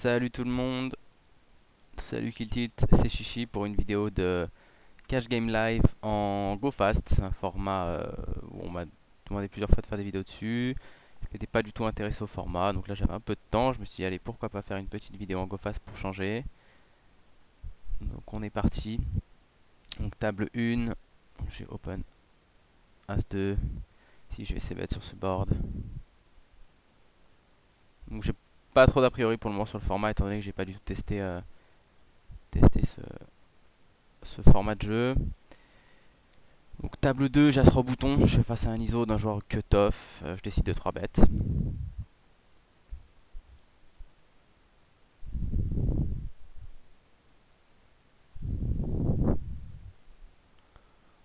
Salut tout le monde, salut Killtit, c'est Chichi pour une vidéo de Cash Game Live en GoFast. C'est un format euh, où on m'a demandé plusieurs fois de faire des vidéos dessus. Je n'étais pas du tout intéressé au format, donc là j'avais un peu de temps. Je me suis dit, allez, pourquoi pas faire une petite vidéo en GoFast pour changer. Donc on est parti. Donc table 1, j'ai Open As2. Si je vais essayer sur ce board. Pas trop d'a priori pour le moment sur le format étant donné que j'ai pas du tout testé, euh, ce, format de jeu. Donc table 2, j'ai ce bouton, je fais face à un ISO d'un joueur cut-off, euh, je décide de 3 bêtes.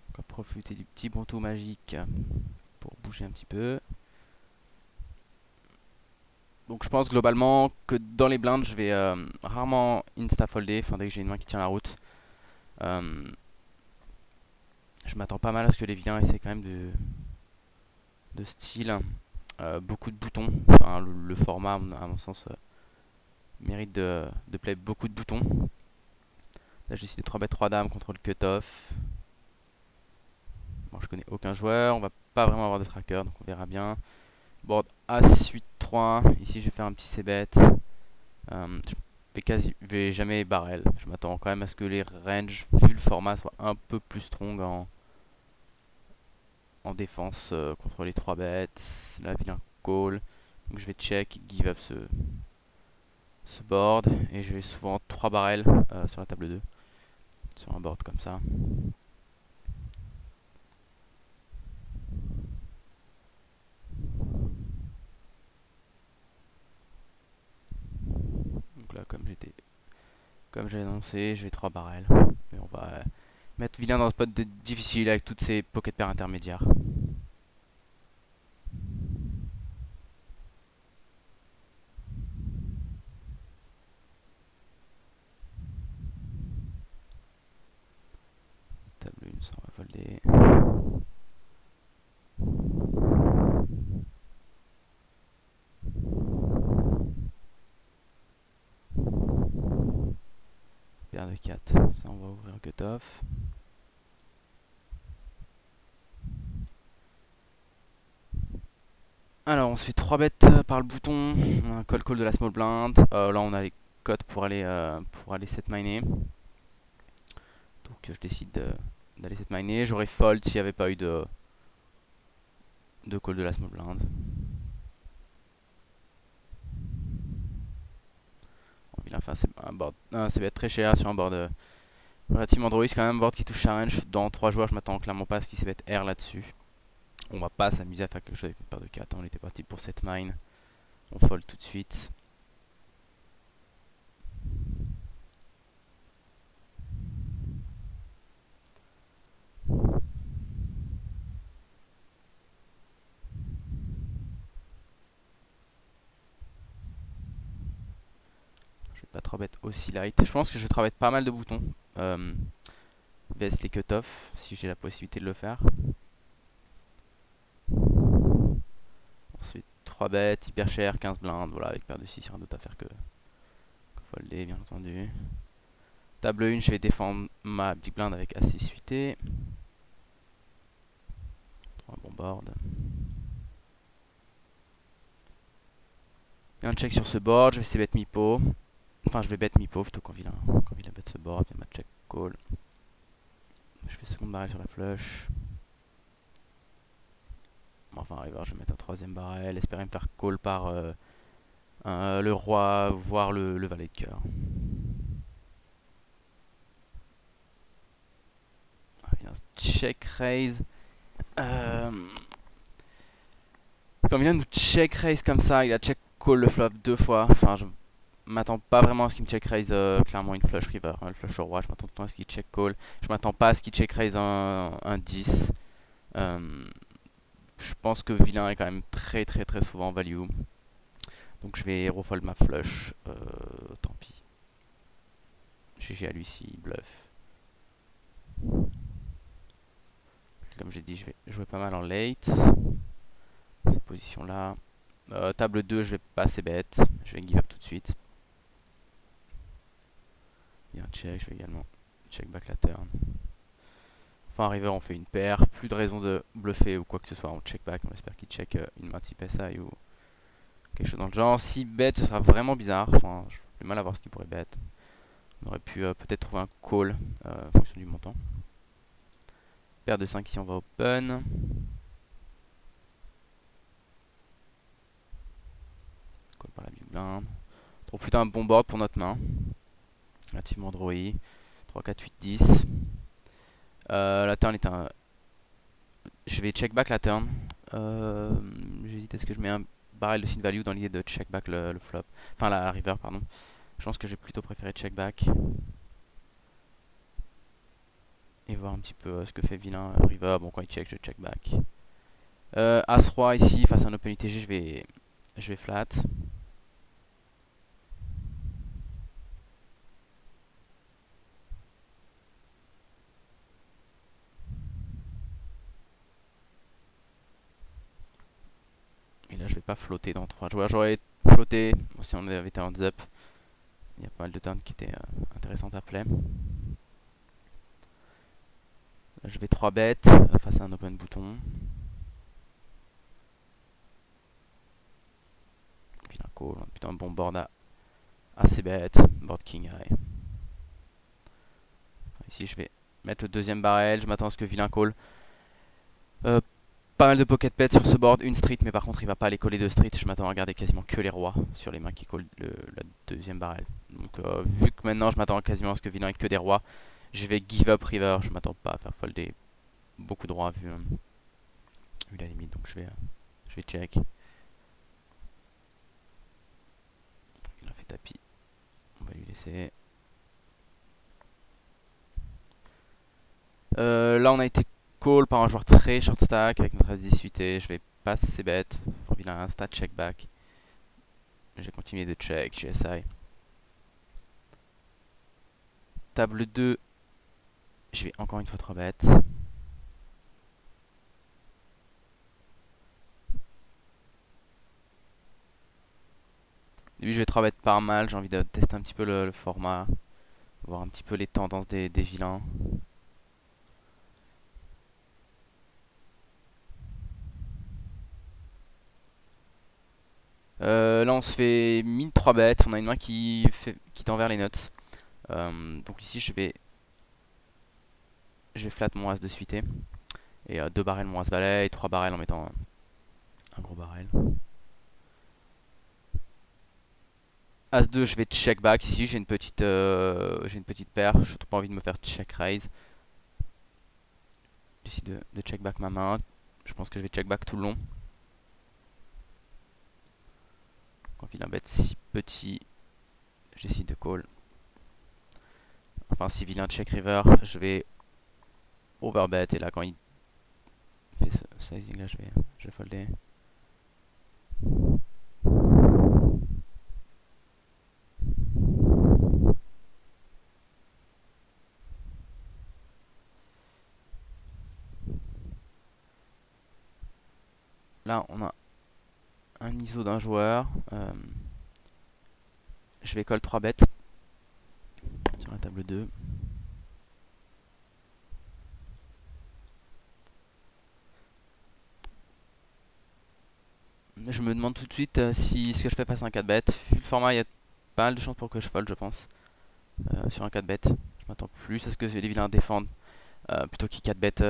On va profiter du petit tout magique pour bouger un petit peu. Donc je pense globalement que dans les blindes, je vais euh, rarement insta-folder, enfin dès que j'ai une main qui tient la route. Euh, je m'attends pas mal à ce que les vilains essaient quand même de, de style. Euh, beaucoup de boutons, le, format à mon sens mérite de, de play beaucoup de boutons. Là j'ai décidé 3 bêtes 3 dames contre le cut-off. Bon je connais aucun joueur, on va pas vraiment avoir de tracker donc on verra bien. Board As-8 3 Ici, je vais faire un petit c-bet. Euh, je vais, jamais barrel. Je m'attends quand même à ce que les ranges, vu le format, soient un peu plus strong en, en défense euh, contre les 3 bêtes. Là, vilain call. Donc je vais check, give up ce, ce board. Et je vais souvent 3 barrels euh, sur la table 2. Sur un board comme ça. comme j'étais comme j'ai annoncé, j'ai 3 barrels. On va mettre vilain dans un spot difficile avec toutes ces pocket pairs intermédiaires. Table 1, ça va folder. de 4. Ça, on va ouvrir un cut-off. Alors, on se fait 3 bêtes euh, par le bouton. On a un call call de la small blind. Euh, là, on a les cotes pour aller, euh, pour aller set miner. Donc, je décide d'aller set miner. J'aurais fold s'il n'y avait pas eu de, de call de la small blind. c'est un ça va être très cher sur un board euh, relativement droïde, quand même un board qui touche challenge dans 3 joueurs, je m'attends clairement pas à ce qu'il se mette R là-dessus. On va pas s'amuser à faire quelque chose avec une paire de 4, on était parti pour cette mine, on fold tout de suite. pas trop aussi light. Je pense que je travaille pas mal de boutons. Euh, baisse les cut-off si j'ai la possibilité de le faire. Ensuite 3 bêtes, hyper cher, 15 blindes, voilà avec paire de 6, rien d'autre à faire que, que folder bien entendu. Table 1, je vais défendre ma big blind avec A6 suité. Un bon board. Et un check sur ce board, je vais essayer de mi-pot. Enfin, je vais bet mi pauvre, plutôt qu'on vilain, quand vilain bet ce board, il ma check call. Je fais seconde barrel sur la flush. Enfin, river, je vais mettre un troisième barrel, espérer me faire call par euh, le roi, voire le, le valet de cœur. Ah, check raise. Euh, il vient nous check raise comme ça, il a check call le flop deux fois. Enfin, je m'attends pas vraiment à ce qu'il me check raise euh, clairement une flush river, un flush au roi, je m'attends le à ce qu'il check call, je m'attends pas à ce qu'il check raise un, 10. Euh, je pense que vilain est quand même très très très souvent value. Donc je vais refold ma flush, euh, tant pis. GG à lui si bluff. Comme j'ai dit, je vais jouer pas mal en late. Cette position là. table 2, je vais pas assez bête. Je vais give up tout de suite. check, je vais également check back la turn. Enfin, river, on fait une paire, plus de raison de bluffer ou quoi que ce soit, on check back, on espère qu'il check euh, une main type SI ou quelque chose dans le genre. Si bet, ce sera vraiment bizarre, enfin, j'ai mal à voir ce qu'il pourrait bet. On aurait pu euh, peut-être trouver un call euh, en fonction du montant. Paire de 5 ici, on va open. Call par la big blind. On trouve plutôt un bon board pour notre main. Relativement Android. 3, 4, 8, 10. Euh, la turn est un... Je vais check back la turn. Euh, J'hésite, est-ce que je mets un barrel de sin value dans l'idée de check back le, flop? Enfin la, river, pardon. Je pense que j'ai plutôt préféré check back. Et voir un petit peu euh, ce que fait vilain river. Bon, quand il check, je check back. Euh, As-Roi ici, face à un open UTG, je vais, je vais flat. Là je vais pas flotter dans 3 joueurs. J'aurais flotté si on avait été up. Il y a pas mal de turns qui étaient euh, intéressantes à play. Là je vais 3 bêtes euh, face à un open bouton. Puis un call, plutôt un bon board à assez bête. Board king high. Ici je vais mettre le deuxième barrel. Je m'attends à ce que vilain call. Euh, pas mal de pocket pets sur ce board, une street, mais par contre il va pas aller coller de street. Je m'attends à regarder quasiment que les rois sur les mains qui collent le, la deuxième barrel. Donc euh, vu que maintenant je m'attends quasiment à ce que vilain ait que des rois, je vais give up river. Je m'attends pas à faire folder beaucoup de rois vu, euh, vu la limite. Donc je vais, euh, je vais check. Il a fait tapis. On va lui laisser. là on a été par un joueur très short stack avec notre S18 Je vais passer ses bêtes. Il a un stat check back. J'ai continué de check, GSI. Table 2. Je vais encore une fois 3 bêtes. Début je vais 3 bêtes par mal, j'ai envie de tester un petit peu le, format, voir un petit peu les tendances des vilains. Euh, là on se fait 1003 bêtes, on a une main qui, fait, qui tend vers les notes. Euh, donc ici je vais je vais flat mon as de suité. Et euh, deux barrels mon as valet et trois barrels en mettant un, gros barrel. As 2 je vais check back ici j'ai une petite j'ai une petite paire, je n'ai pas envie de me faire check raise. J'essaie de, de check back ma main. Je pense que je vais check back tout le long. Quand il a un bête si petit, j'essaie de call. Enfin, si vilain check river, je vais overbet. Et là, quand il fait ce sizing là, je vais, je vais folder. Là, on a un ISO d'un joueur. Euh, je vais coller 3 bêtes sur la table 2. Je me demande tout de suite euh, si ce que je fais passe un 4 bêtes. Vu le format, il y a pas mal de chances pour que je fold, je pense. Euh, sur un 4 bêtes. Je m'attends plus à ce que les vilains défendent. plutôt qu'il 4 bêtes,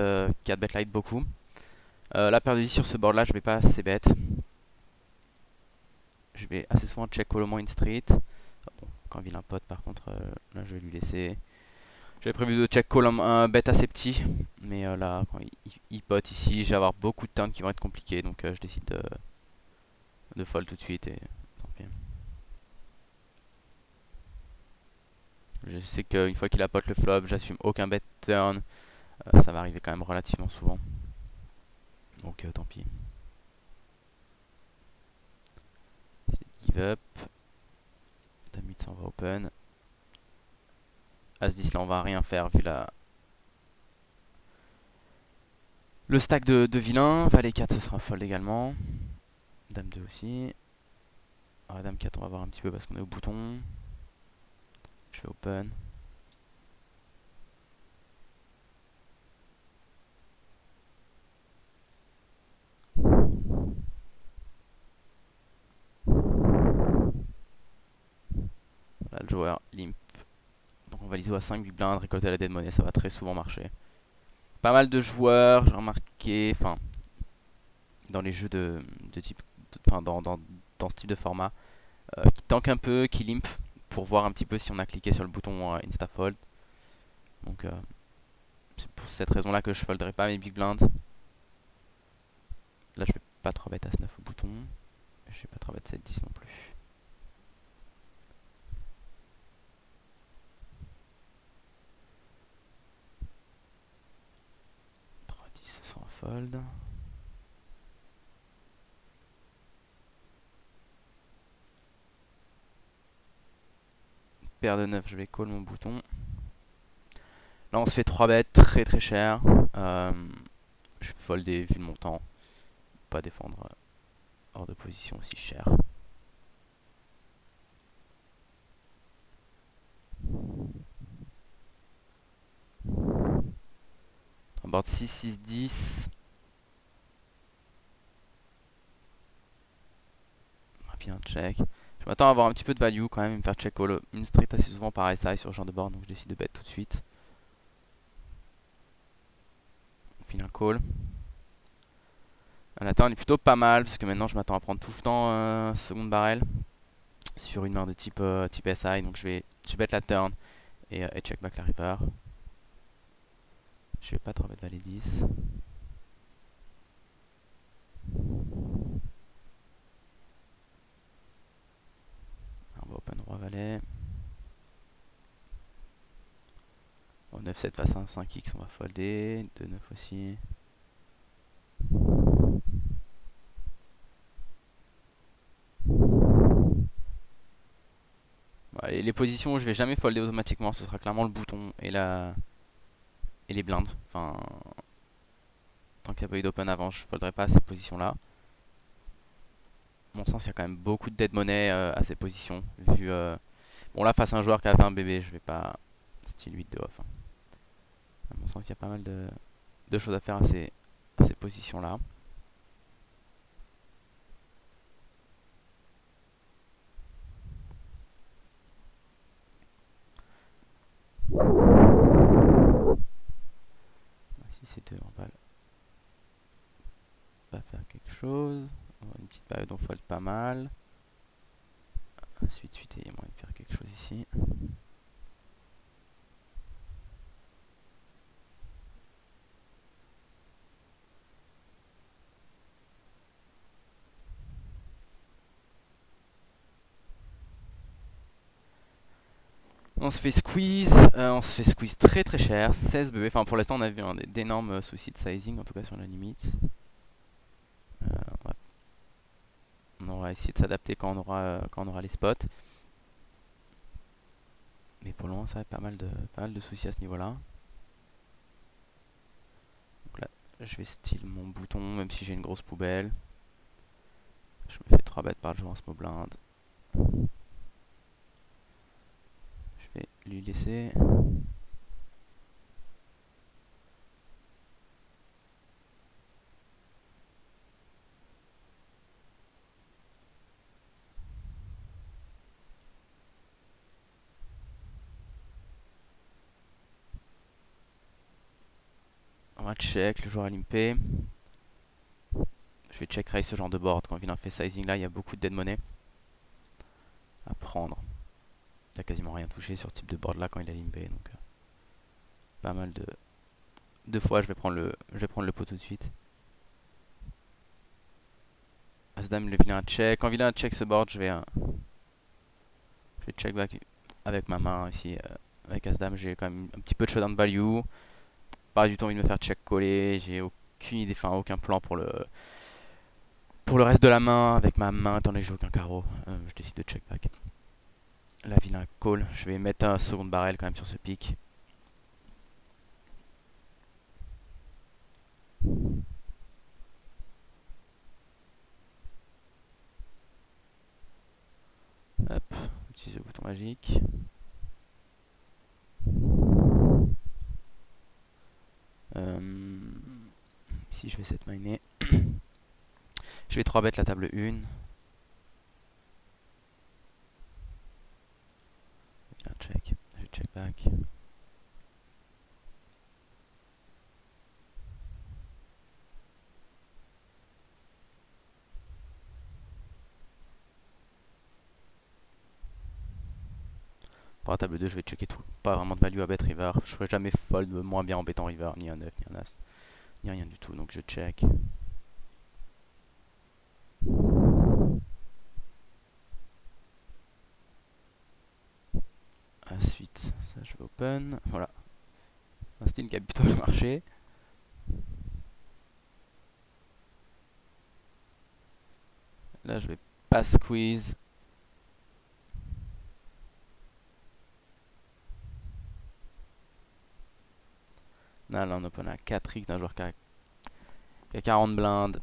4 bêtes light beaucoup. la paire de 10 sur ce board là, je vais pas assez bête je vais assez souvent check call au moins une street. Ah quand vilain pote par contre, euh, là je vais lui laisser. J'avais prévu de check call un, bet assez petit, mais euh, là quand il, pot ici, je vais avoir beaucoup de turns qui vont être compliqués, donc euh, je décide de, de tout de suite et tant pis. Je sais qu'une fois qu'il a pot le flop, j'assume aucun bet turn. ça va arriver quand même relativement souvent. Donc tant pis. Up. Dame 8 s'en va open. As 10 là on va rien faire vu la... Le stack de, de vilain. Valet 4 ce sera fold également. Dame 2 aussi. Alors, dame 4 on va voir un petit peu parce qu'on est au bouton. Je fais open. Joueur limp. Donc on va l'ISO à 5 big blind, récolter la dead money, ça va très souvent marcher. Pas mal de joueurs, j'ai remarqué, enfin, dans les jeux de, type, enfin, dans, dans, ce type de format, euh, qui tank un peu, qui limp, pour voir un petit peu si on a cliqué sur le bouton euh, instafold. Donc, euh, c'est pour cette raison là que je folderai pas mes big blinds. Là, je vais pas trop bête à 9 au bouton. Je vais pas trop bête 7 10 non plus. 3 10 sans fold. Paire de 9, je vais call mon bouton. Là, on se fait 3 bêtes très très cher. Euh, je vais folder vu le montant. Pas défendre euh, hors de position aussi cher. Board 6, 6, 10. Check. Je m'attends à avoir un petit peu de value quand même et me faire check call une street assez souvent par SI sur ce genre de board donc je décide de bet tout de suite. On finit un call. La turn est plutôt pas mal parce que maintenant je m'attends à prendre tout le temps un second barrel sur une main de type, euh, type SI. Donc je vais, je bet la turn et, euh, check back la river. Je vais pas trop mettre valet 10. On va open roi valet. Bon, 9-7 face à un 5x, on va folder. 2-9 aussi. les, positions où je vais jamais folder automatiquement, ce sera clairement le bouton et la et les blindes. Enfin, tant qu'il n'y a pas eu d'open avant, je folderai pas à ces positions-là. Mon sens, il y a quand même beaucoup de dead money euh, à ces positions. Vu, euh, Bon, là, face à un joueur qui a 20 bébés, je vais pas style 8 de off. Hein. À mon sens, il y a pas mal de, choses à faire à ces, à ces positions-là. Si c'est deux, on va pas faire quelque chose. Petite période on fold pas mal. Ensuite, suite, il y a moyen de faire quelque chose ici. On se fait squeeze, euh, on se fait squeeze très très cher, 16 bébés. Enfin pour l'instant on a vu d'énormes soucis de sizing, en tout cas sur la limite. Euh, on va essayer de s'adapter quand, on aura, aura les spots. Mais pour le ça a pas mal de, soucis à ce niveau là. Donc là je vais style mon bouton même si j'ai une grosse poubelle. Je me fais 3 bêtes par jour en small blind. lui laisser. On va check, le joueur a limpé. Je vais check raise ce genre de board. Quand il en fait sizing là, il y a beaucoup de dead money à prendre. Il a quasiment rien touché sur ce type de board là quand il a limpé. Donc euh, pas mal de, deux fois je vais prendre le je vais prendre le pot tout de suite. As-Dame le vilain check. Quand vilain check ce board, je vais euh, je vais check back avec ma main ici. Euh, avec As-Dame, j'ai quand même un petit peu de showdown value. Pas du tout envie de me faire check coller. J'ai aucune idée, enfin aucun plan pour le pour le reste de la main avec ma main que j'ai aucun carreau. je décide de check back la vilain call. Je vais mettre un second barrel quand même sur ce pic. Hop, utilise le bouton magique. Euh, ici je vais set miner. je vais 3 bêtes la table 1. back. Pour la table 2, je vais checker tout. Pas vraiment de value à bet river. Je ferai jamais fold moins bien en bettant river, ni un 9, ni un as, ni rien du tout. Donc je check. Ensuite, ça je vais open. Voilà. Un style qui a plutôt marché. Là je vais pas squeeze. Là, on open à 4x d'un joueur qui a, 40 blindes.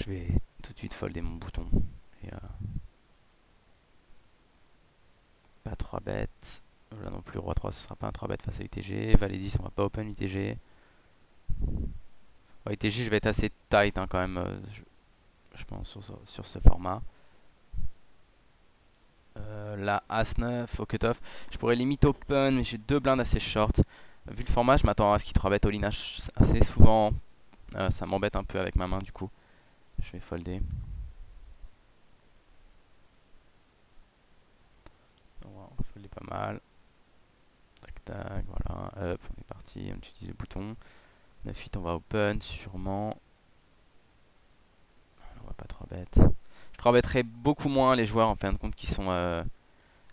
Je vais tout de suite folder mon bouton. Euh, pas 3 bêtes. Là non plus, roi 3 ce sera pas un 3 bêtes face à UTG. Valet 10 on va pas open UTG. UTG je vais être assez tight hein, quand même. Euh, je, pense sur, ce format. Euh, là As9 au cutoff. Je pourrais limite open mais j'ai deux blindes assez short. Vu le format, je m'attends à ce qu'il 3 bet all assez souvent. Euh, ça m'embête un peu avec ma main du coup. Je vais folder. On va folder pas mal. Tac tac, voilà. Hop, on est parti. On utilise le bouton. 9 on va open sûrement. On va pas 3 bêtes. Je 3 bêterai beaucoup moins les joueurs en fin de compte qui sont euh,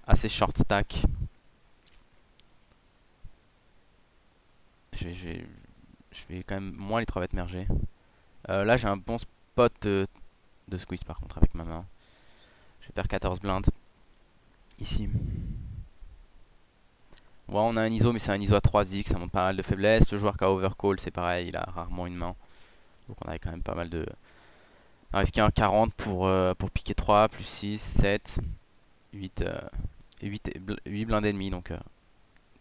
assez short stack. Je vais, quand même moins les 3 bêtes merger. Euh, là j'ai un bon spot de, squeeze par contre avec ma main. Je vais faire 14 blindes. Ici. Ouais, on a un ISO mais c'est un ISO à 3x, ça montre pas mal de faiblesse. Le joueur qui a overcall c'est pareil, il a rarement une main. Donc on avait quand même pas mal de... On a risqué un 40 pour, euh, pour piquer 3, plus 6, 7, 8, 8, 8 blindes ennemis donc euh,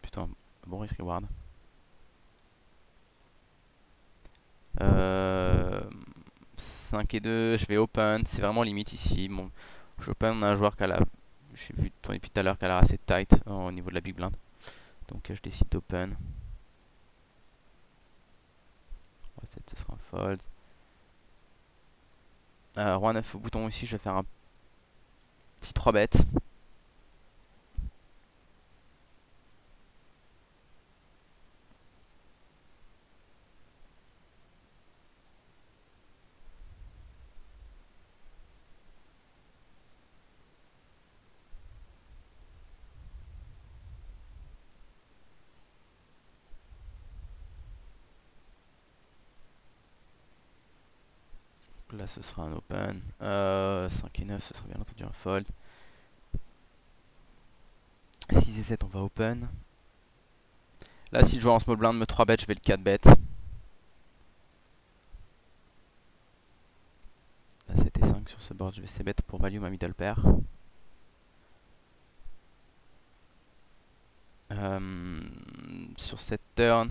plutôt un bon risk reward. Euh, 5 et 2, je vais open, c'est vraiment limite ici. Bon, je un joueur qui a la... J'ai vu depuis tout à l'heure qu'elle a assez tight au niveau de la big blind. Donc je décide d'open. ce sera un fold. Euh, roi 9 au bouton ici, je vais faire un petit 3 bêtes. Là ce sera un open. Euh, 5 et 9 ce sera bien entendu un fold. 6 et 7 on va open. Là si le joueur en small blind me 3 bet je vais le 4 bet. Là 7 et 5 sur ce board je vais c bet pour value ma middle pair. Euh, sur cette turn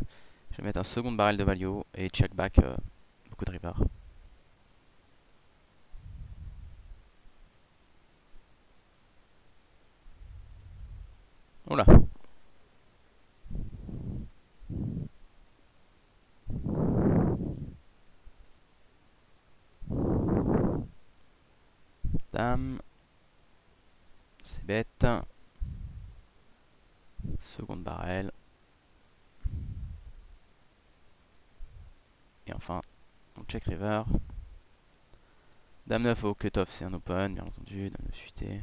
je vais mettre un second barrel de value et check back euh, beaucoup de river. Oula. Dame. C'est bête. Seconde barrel. Et enfin, on check river. Dame 9 au cutoff, c'est un open, bien entendu. Dame 9 suité.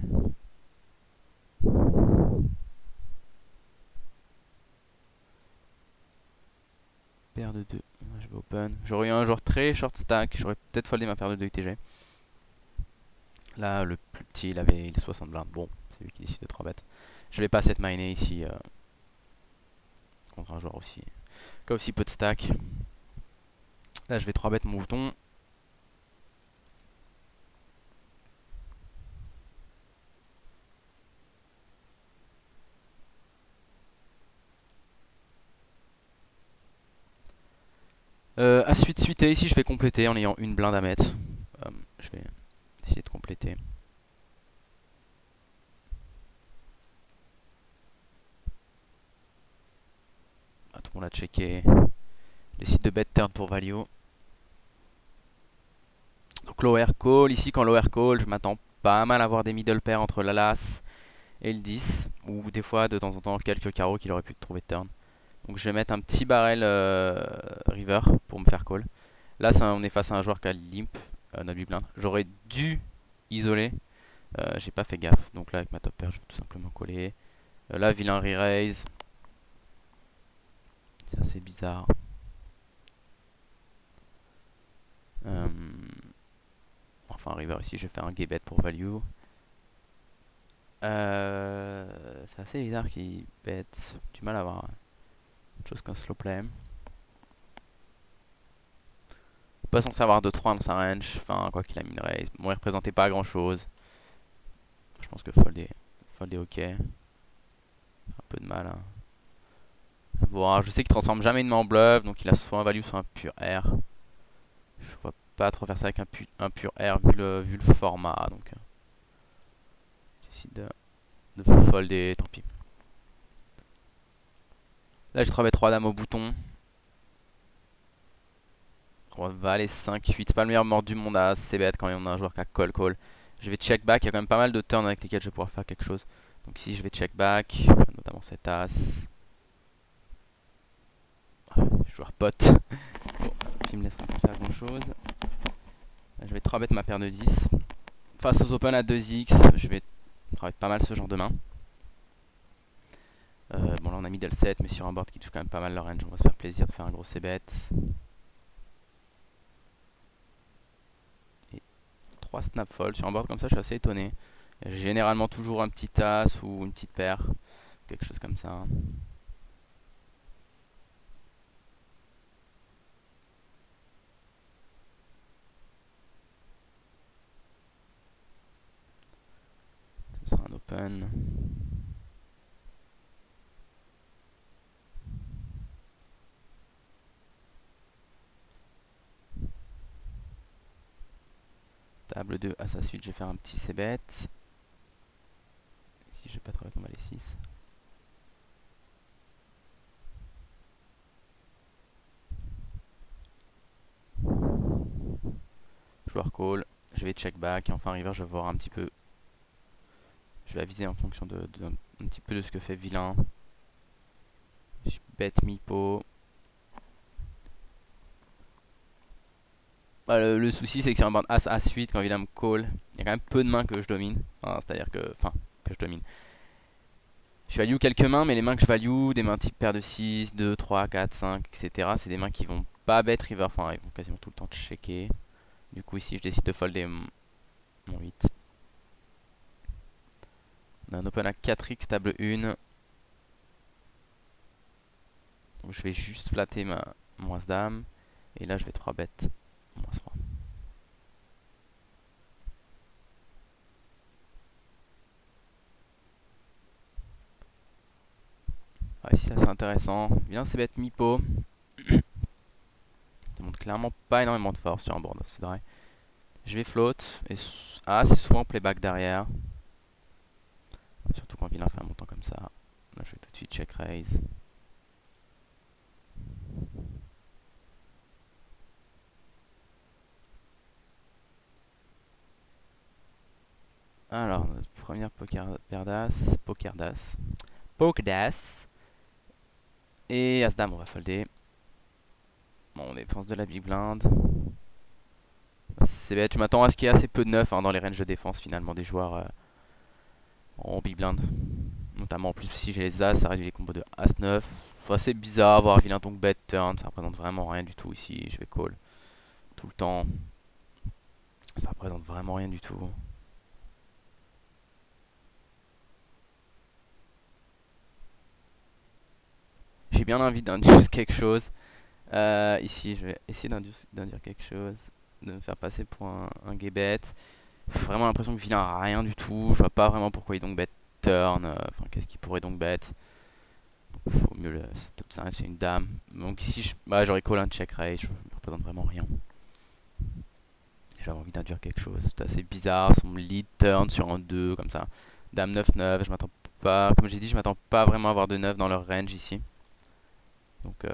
Paire de 2. Je vais open. J'aurais eu un joueur très short stack. J'aurais peut-être foldé ma paire de 2 UTG. Là, le plus petit, il avait il 60 blindes. Bon, c'est lui qui décide de 3 bêtes. Je vais pas cette miner ici. Euh, contre un joueur aussi. Qui a aussi peu de stack. Là, je vais 3 bêtes mon bouton. Euh, à suite suité, ici je vais compléter en ayant une blinde à mettre. Euh, je vais essayer de compléter. Tout le monde a checké. Décide de bet turn pour value. Donc lower call. Ici, quand lower call, je m'attends pas mal à avoir des middle pairs entre l'Alas et le 10. Ou des fois, de temps en temps, quelques carreaux qu'il aurait pu trouver turn. Donc je vais mettre un petit barrel euh, river pour me faire call. Là, on est face à un joueur qui a limp, euh, notre blind. J'aurais dû isoler. Euh, j'ai pas fait gaffe. Donc là, avec ma top pair, je vais tout simplement coller. Euh, là, vilain re-raise. C'est assez bizarre. Enfin, river ici, je vais faire un gay bet pour value. C'est assez bizarre qu'il bet. Du mal à avoir chose qu'un slow play. Pas censé avoir 2-3 dans sa range. Enfin, quoi qu'il a raise. Bon, il représentait pas grand chose. Je pense que fold est, ok. Un peu de mal. Hein. Je sais qu'il transforme jamais une main en bluff. Donc il a soit un value, soit un pur R. Je vois pas trop faire ça avec un, pur R vu le, format. Donc, euh, j'essaie de, de folder. Tant pis. Là, j'ai 3 b 3 dames au bouton. On va aller 5-8. C'est pas le meilleur mort du monde à bête quand on a un joueur qui a call call. Je vais check back. Il y a quand même pas mal de turns avec lesquels je vais pouvoir faire quelque chose. Donc ici, je vais check back. Notamment cette as. Joueur pote. bon, qui me laissera pas faire grand chose. Là, je vais 3 bet ma paire de 10. Face aux open à 2x, je vais travailler pas mal ce genre de main. Euh, bon là on a mis del 7 mais sur un board qui touche quand même pas mal le range, on va se faire plaisir de faire un gros c-bet. Et 3 snap fold, sur un board comme ça je suis assez étonné. généralement toujours un petit as ou une petite paire, quelque chose comme ça. Ce sera un open. Table 2 à sa suite, je vais faire un petit c-bet. Ici, je vais pas travailler tomber les 6. Joueur call, je vais check back et enfin river, je vais voir un petit peu. Je vais aviser en fonction de, un petit peu de ce que fait vilain. Je bet mi-pot. Bah, le, souci c'est que sur un board As As8 quand il me call, il y a quand même peu de mains que je domine. C'est-à-dire que. Enfin, que je domine. Je value quelques mains, mais les mains que je value, des mains type paire de 6, 2, 3, 4, 5, etc. C'est des mains qui vont pas bet river, enfin ils vont quasiment tout le temps checker. Du coup ici je décide de folder mon 8. On a un open à 4x table 1. Donc je vais juste flatter ma mon as-dame. Et là je vais 3 bêtes. Ah, ici c'est assez Bien c'est bête mi-pot. Ça montre clairement pas énormément de force sur un board, c'est vrai. Je vais float. Et ah c'est souvent playback derrière. Surtout quand vilain fait un montant comme ça. Là je vais tout de suite check raise. Alors, notre première poker paire d'as, poker d'as, poker d'as. Et As-Dame, on va folder. Bon, on défense de la big blind. C'est bête, je m'attends à ce qu'il y ait assez peu de neuf hein, dans les ranges de défense finalement des joueurs euh, en big blind. Notamment en plus si j'ai les As, ça réduit les combos de As-9. C'est assez bizarre, voir vilain donc bet turn, ça représente vraiment rien du tout ici. Je vais call tout le temps. Ça représente vraiment rien du tout. J'ai bien envie d'induire quelque chose. Euh, ici, je vais essayer d'induire quelque chose. De me faire passer pour un, gay bet. Vraiment l'impression que vilain a rien du tout. Je vois pas vraiment pourquoi il donc bet turn. Euh, enfin, qu'est-ce qu'il pourrait donc bet. faut mieux le top 5, c'est une dame. Donc ici, bah, j'aurais call un check raise. Je ne représente vraiment rien. J'avais envie d'induire quelque chose. C'est assez bizarre. Son lead turn sur un 2 comme ça. Dame 9-9. Je m'attends pas. Comme j'ai dit, je m'attends pas vraiment à avoir de 9 dans leur range ici. Donc euh,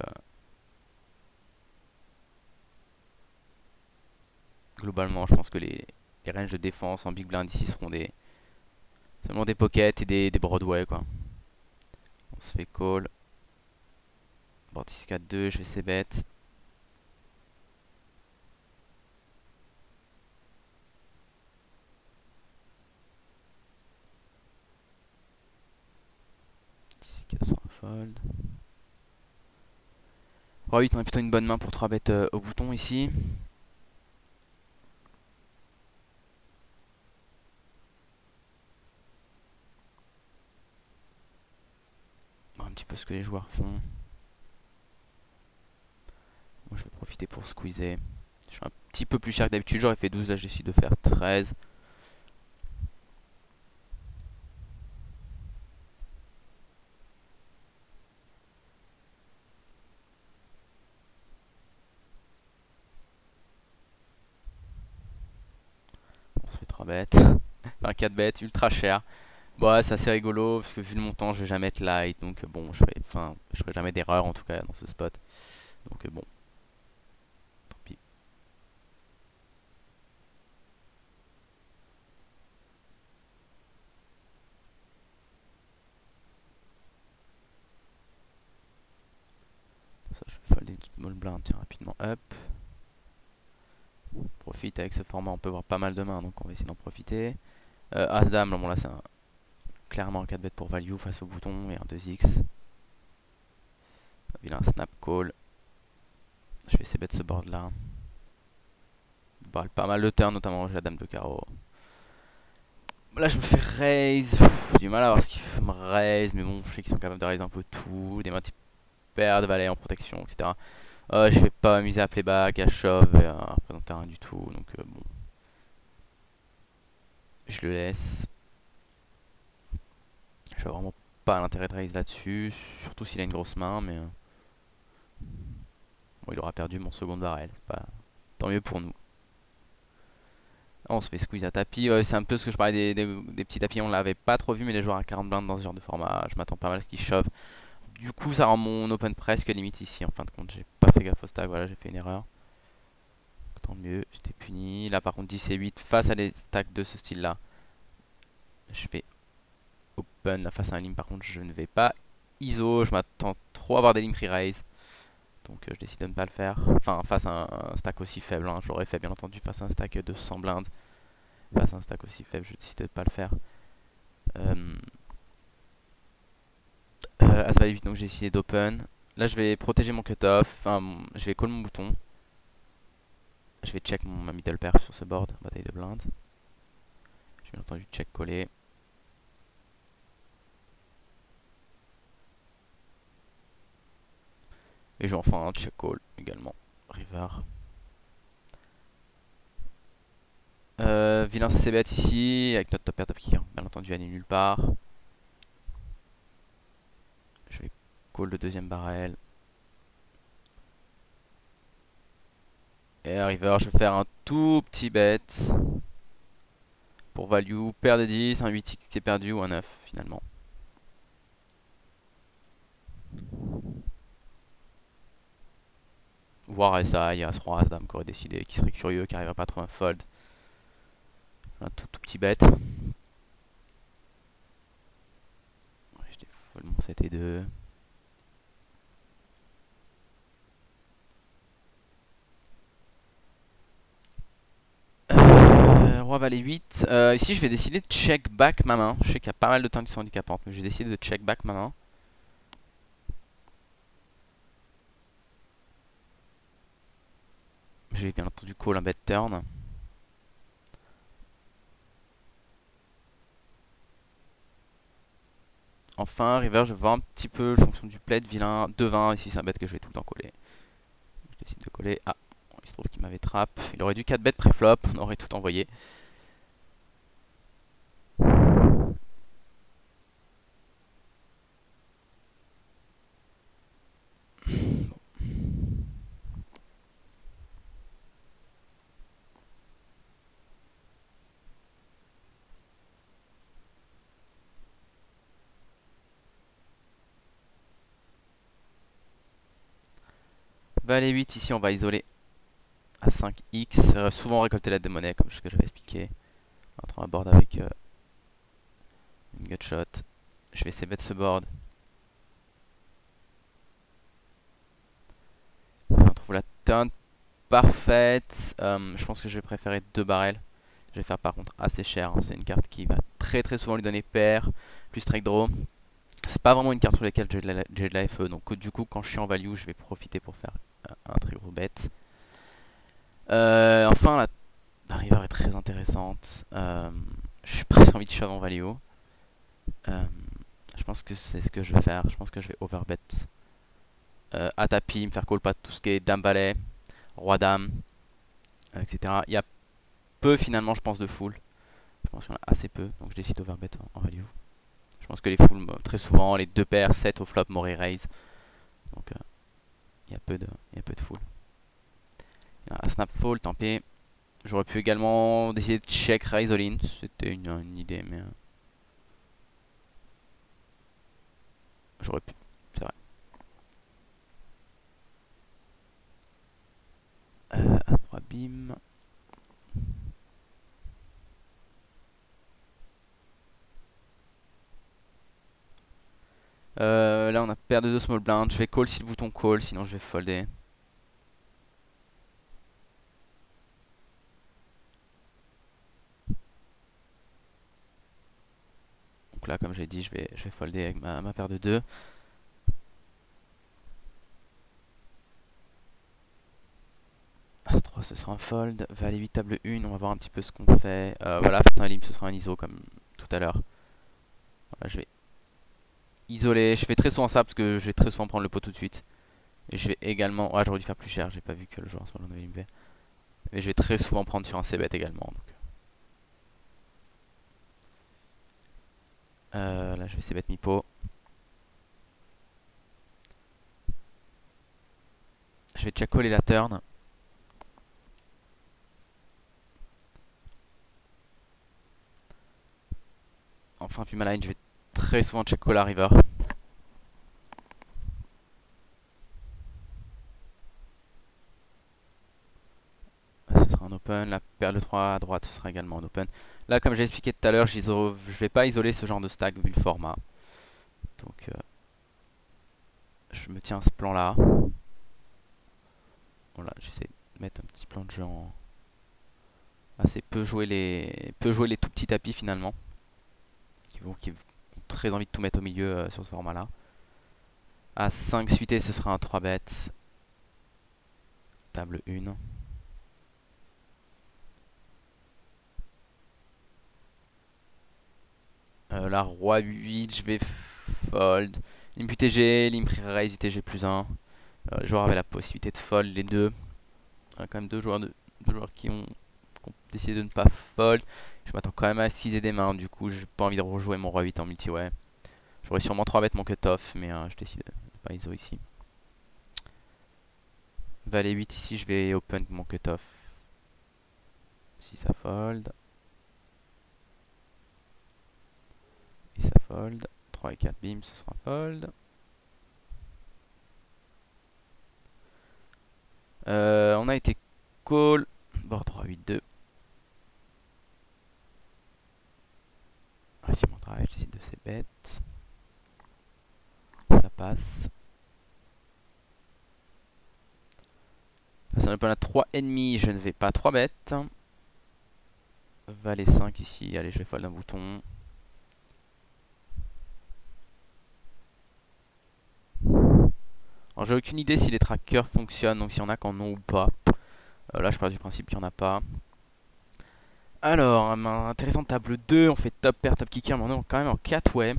globalement, je pense que les, les ranges de défense en big blind ici seront des seulement des pockets et des, des Broadway quoi. On se fait call. Board 6 4 2, je vais ces bêtes. fold. Roi 8, on a plutôt une bonne main pour 3 bêtes euh, au bouton ici. Un petit peu ce que les joueurs font. Je vais profiter pour squeezer. Je suis un petit peu plus cher que d'habitude, j'aurais fait 12, là j'essaie de faire 13. Bêtes. enfin 4 bêtes, ultra cher. Bon ouais, c'est assez rigolo parce que vu le montant je vais jamais être light donc bon je ferai, enfin, je ferai jamais d'erreur en tout cas dans ce spot. Donc bon. Tant pis. Ça je vais folder une small blind tiens rapidement up profite avec ce format, on peut voir pas mal de mains, donc on va essayer d'en profiter. Euh, As-Dame, bon là c'est clairement un 4 bêtes pour value face au bouton et un 2x. Il a un snap call. Je vais essayer de ce board là. Il pas mal de turns, notamment j'ai la dame de carreau. Là je me fais raise. J'ai du mal à voir ce qu'il me raise, mais bon, je sais qu'ils sont capables de raise un peu tout. Des mains type de valet en protection, etc. Euh, je vais pas m'amuser à playback, à shove, et à représenter rien du tout. Donc euh, bon. Je le laisse. Je vraiment pas l'intérêt de raise là-dessus. Surtout s'il a une grosse main, mais... Euh, il aura perdu mon second barrel. Pas... Tant mieux pour nous. On se fait squeeze à tapis. c'est un peu ce que je parlais des, petits tapis. On l'avait pas trop vu, mais les joueurs à 40 blindes dans ce genre de format, je m'attends pas mal à ce qu'ils shove du coup, ça rend mon open presque limite ici. En fin de compte, j'ai pas fait gaffe au stack. Voilà, j'ai fait une erreur. Tant mieux, j'étais puni. Là, par contre, 10 et 8 face à des stacks de ce style-là. Je fais open. Là, face à un lim, par contre, je ne vais pas ISO. Je m'attends trop à avoir des limes pre-raise. Donc, euh, je décide de ne pas le faire. Enfin, face à un, stack aussi faible. Hein. Je l'aurais fait, bien entendu, face à un stack de 100 blindes. Face à un stack aussi faible, je décide de ne pas le faire. Euh, euh, As 8 donc j'ai décidé d'open. Là je vais protéger mon cutoff, enfin je vais call mon bouton. Je vais check mon, ma middle pair sur ce board, bataille de blinde. J'ai bien entendu check coller. Et j'ai enfin un check call également. River. Euh, vilain ici, avec notre top pair top kicker, bien entendu elle n'est nulle part. Call le deuxième barrel. Et river, je vais faire un tout petit bet. Pour value, paire de 10, un 8 qui est perdu ou un 9 finalement. Voir ça, il y a ce roi as dame qui aurait décidé, qui serait curieux, qui arriverait pas à trouver un fold. Un tout, petit bet. Je défolle mon 7 et 2. Roi valet 8. Euh, ici, je vais décider de check back ma main. Je sais qu'il y a pas mal de temps qui sont handicapantes, mais je vais décider de check back ma main. J'ai bien entendu call un bet turn. Enfin, river, je vois un petit peu la fonction du plaid, vilain, 2-20. Ici, c'est un bet que je vais tout le temps coller. Je décide de coller. Ah, il se trouve qu'il m'avait trap. Il aurait dû 4 bêtes préflop, on aurait tout envoyé. Valet 8, ici on va isoler à 5x. Euh, souvent récolter la démonnaie, comme ce que j'avais expliqué. On va board avec euh, une gutshot. Je vais essayer de mettre ce board. on trouve la turn parfaite. Euh, je pense que je vais préférer deux barrels. Je vais faire par contre assez cher. Hein. C'est une carte qui va très très souvent lui donner pair, plus strike draw. C'est pas vraiment une carte sur laquelle j'ai de, la FE. Donc du coup quand je suis en value je vais profiter pour faire un, très gros bet. Euh, enfin la, river est très intéressante. Euh, je suis presque envie de shove en value. je pense que c'est ce que je vais faire. Je pense que je vais overbet. à tapis, me faire call pas tout ce qui est dame valet, roi dame, etc. Il y a peu finalement je pense de full. Je pense qu'il y en a assez peu, donc je décide overbet en, value. Je pense que les full très souvent, les deux paires, 7 au flop, m'auraient raise. Donc euh, il y, a peu de, y a peu de full. Un snap fall, tant pis. J'aurais pu également décider de check raise all in, c'était une, idée, mais... Euh, j'aurais pu, c'est vrai. Euh, 3 bim. Euh, là on a de deux small blind. Je vais call si le bouton call, sinon je vais folder. Donc là comme j'ai dit je vais, je vais folder avec ma, paire de deux. As-3 ce sera un fold, Valet 8 table 1, on va voir un petit peu ce qu'on fait. Euh, voilà, un lim ce sera un ISO comme tout à l'heure. Voilà, je vais isolé. Je fais très souvent ça parce que je vais très souvent prendre le pot tout de suite. Et je vais également... Ouais, j'aurais dû faire plus cher. J'ai pas vu que le joueur en ce moment avait Mais je vais très souvent prendre sur un c également. Donc. Euh, là, je vais c-bet mi-pot. Je vais check coller la turn. Enfin, vu ma line, je vais très souvent check call la river. ce sera un La paire de 3 à droite, sera également un open. Là, comme j'ai expliqué tout à l'heure, je vais pas isoler ce genre de stack vu le format. Donc, euh, je me tiens à ce plan-là. Voilà, j'essaie de mettre un petit plan de jeu en... Assez peu jouer les, peu jouer les tout petits tapis finalement. Qui qui très envie de tout mettre au milieu euh, sur ce format là. À 5 suité ce sera un 3 bêtes. Table 1. Euh, la roi 8, je vais fold. Limp UTG, limp raise UTG plus 1. Euh, le joueur avait la possibilité de fold les deux. Il y a quand même deux joueurs, qui, ont, décidé de ne pas fold. Je m'attends quand même à 6 et des mains, du coup j'ai pas envie de rejouer mon roi 8 en multi, ouais. J'aurais sûrement 3 bêtes mon cutoff, mais euh, je décide de pas ISO ici. Valet 8 ici, je vais open mon cutoff. Si ça fold. Et ça fold. 3 et 4 bim, ce sera fold. Euh, on a été call. Board 3, 8, 2. travail, j'essaie de ces bêtes. Ça passe. Ça pas 3 ennemis, je ne vais pas 3 bêtes. Valet 5 ici, allez je vais fold un bouton. Alors j'ai aucune idée si les trackers fonctionnent, donc s'il y en a qu'en ont ou pas. Euh, là je pars du principe qu'il n'y en a pas. Alors, intéressant table 2, on fait top pair, top kicker, mais on est quand même en 4 way.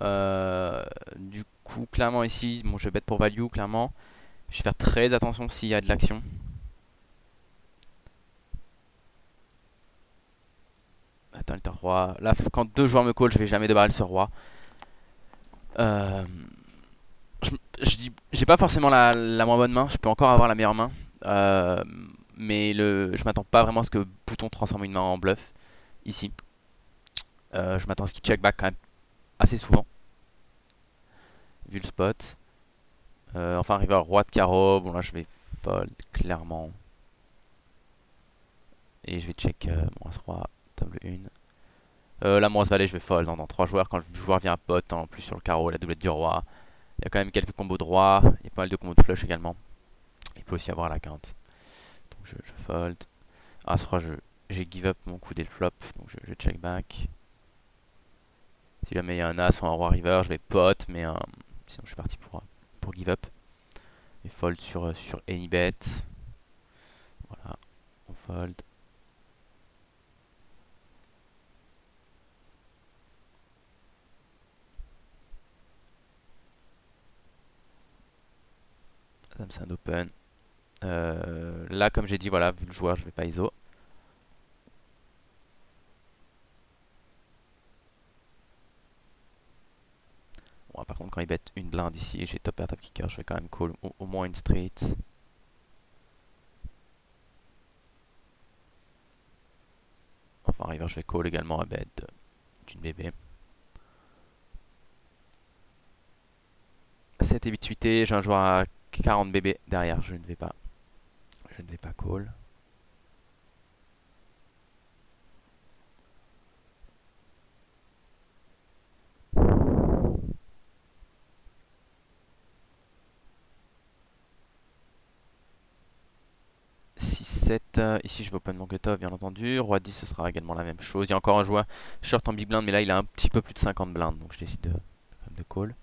Euh, du coup, clairement ici, bon, je vais bet pour value, clairement. Je vais faire très attention s'il y a de l'action. Attends, le roi. Là, quand deux joueurs me call, je vais jamais de barrel ce roi. Euh, j'ai pas forcément la, la, moins bonne main, je peux encore avoir la meilleure main. Euh, mais le, je m'attends pas vraiment à ce que Bouton transforme une main en bluff ici. Euh, je m'attends à ce qu'il check back quand même assez souvent. Vu le spot. Euh, enfin, river, roi de carreau. Bon, là, je vais fold, clairement. Et je vais check euh, mon As-Roi, table 1. Euh, la As Valet, je vais fold dans, 3 joueurs. Quand le joueur vient à pot, en plus sur le carreau, la doublette du roi. Il y a quand même quelques combos de roi. Il y a pas mal de combos de flush également. Il peut aussi avoir la quinte. Donc je, je fold. As-Roi, j'ai give up mon coup dès le flop. Donc je, je check back. Si jamais il y a un As ou un Roi River, je vais pot. Mais euh, sinon, je suis parti pour, pour give up. Et fold sur, sur any bet. Voilà, on fold. Open. Euh, là, comme j'ai dit, voilà, vu le joueur, je vais pas ISO. Bon, par contre, quand il bet une blinde ici, j'ai top pair, top kicker, je vais quand même call au, moins une street. Enfin, river, je vais call également à bet d'une bébé. 7 et 8 suité, j'ai un joueur à 40 bébés derrière, je ne vais pas. Je ne vais pas call. Euh, ici je vais open mon cutoff bien entendu. Roi 10 ce sera également la même chose. Il y a encore un joueur short en big blind mais là il a un petit peu plus de 50 blindes donc je décide de, de call.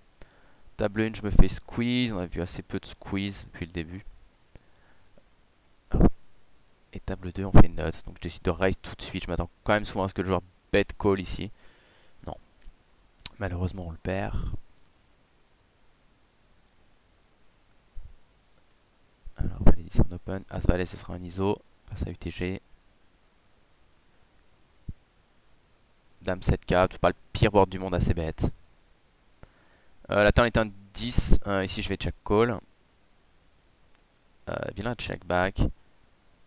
Table 1, je me fais squeeze. On a vu assez peu de squeeze depuis le début. Et table 2, on fait nuts. Donc je décide de raise tout de suite. Je m'attends quand même souvent à ce que le joueur bet call ici. Non. Malheureusement, on le perd. Alors, valet c'est un open. As valet, ce sera un ISO. Passe à UTG. Dame 7K. Tout pas le pire board du monde assez bête. Euh, la turn est un 10. Euh, ici, je vais check call. Euh, vilain check back.